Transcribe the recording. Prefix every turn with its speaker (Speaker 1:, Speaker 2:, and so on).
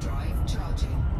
Speaker 1: Drive charging.